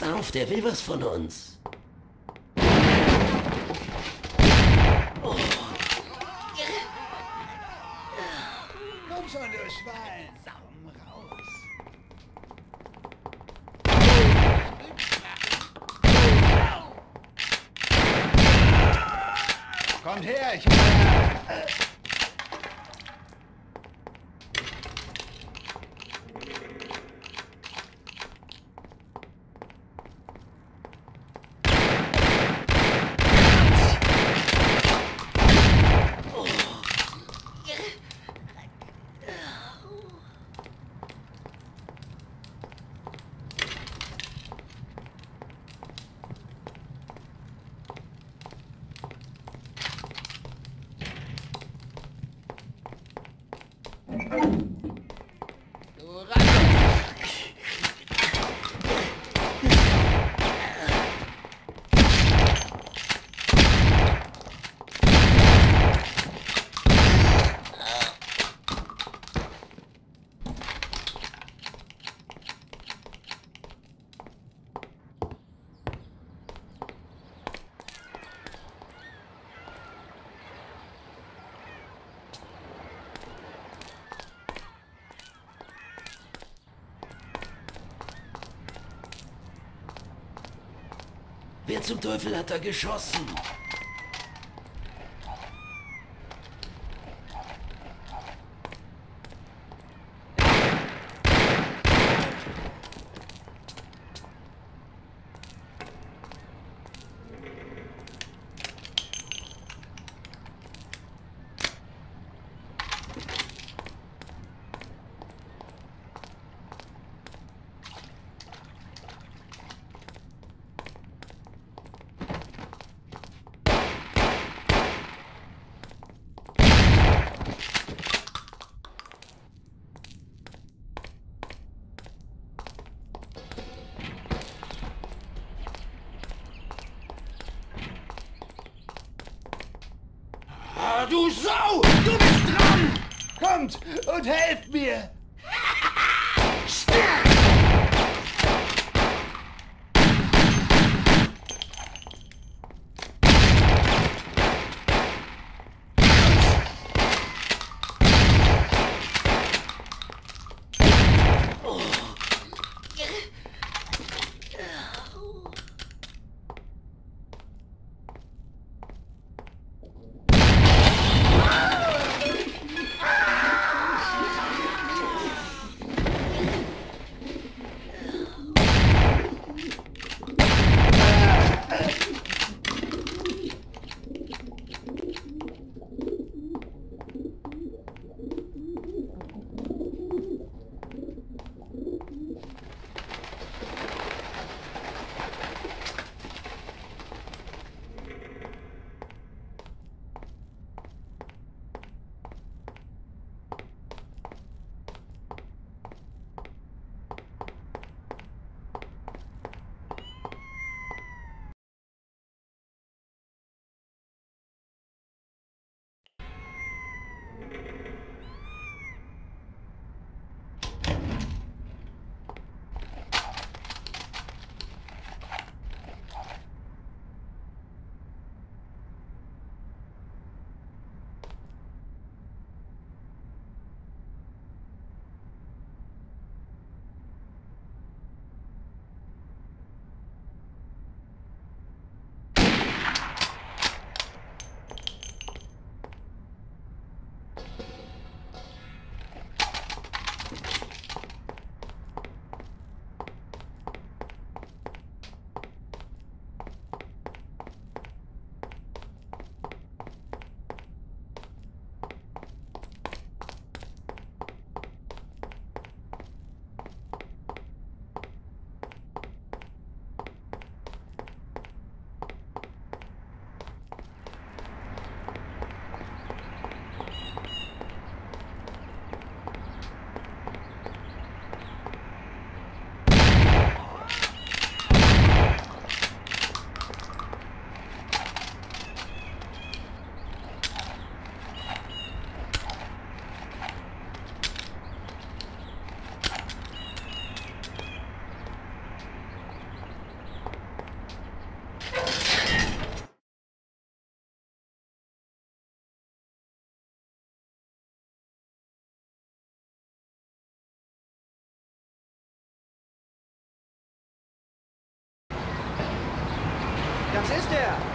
Passt auf, der will was von uns. Komm schon, du Schwein. Kommt her, ich... Du Wer zum Teufel hat da geschossen? Du Sau! Du bist dran! Kommt und helft mir!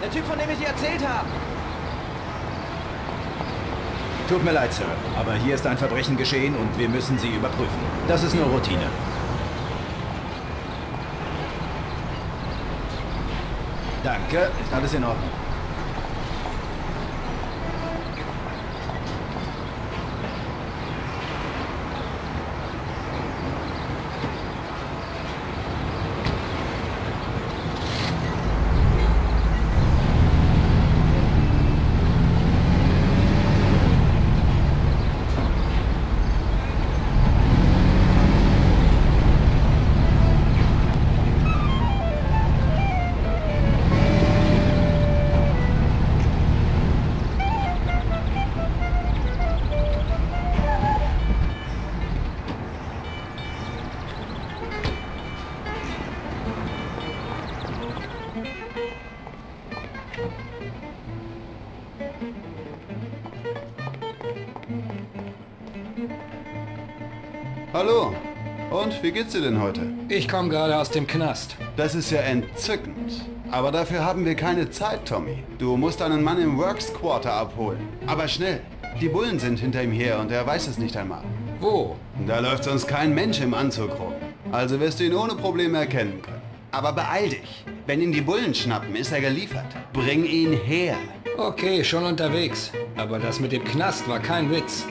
Der Typ, von dem ich dir erzählt habe! Tut mir leid, Sir, aber hier ist ein Verbrechen geschehen und wir müssen Sie überprüfen. Das ist nur Routine. Danke, ist alles in Ordnung. Hallo. Und wie geht's dir denn heute? Ich komme gerade aus dem Knast. Das ist ja entzückend. Aber dafür haben wir keine Zeit, Tommy. Du musst einen Mann im Works Quarter abholen. Aber schnell. Die Bullen sind hinter ihm her und er weiß es nicht einmal. Wo? Da läuft sonst kein Mensch im Anzug rum. Also wirst du ihn ohne Probleme erkennen können. Aber beeil dich. Wenn ihn die Bullen schnappen, ist er geliefert. Bring ihn her. Okay, schon unterwegs. Aber das mit dem Knast war kein Witz.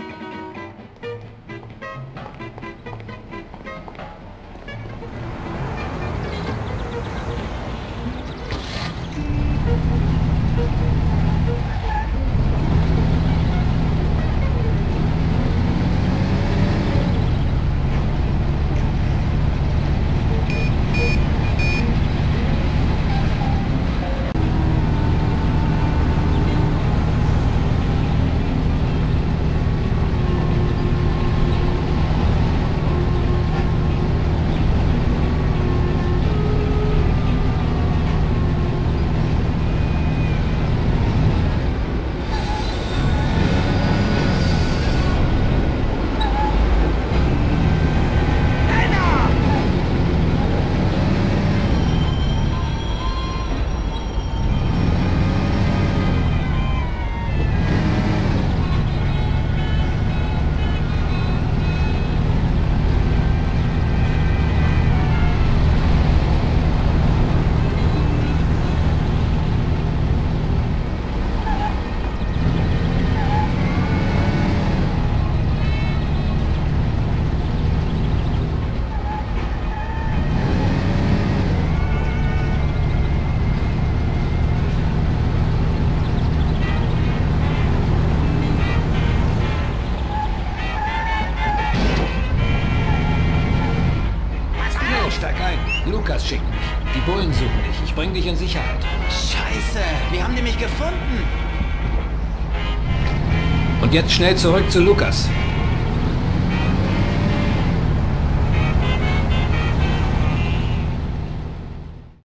Lukas schickt mich. Die Bullen suchen dich. Ich bring dich in Sicherheit. Scheiße! Wir haben die mich gefunden! Und jetzt schnell zurück zu Lukas.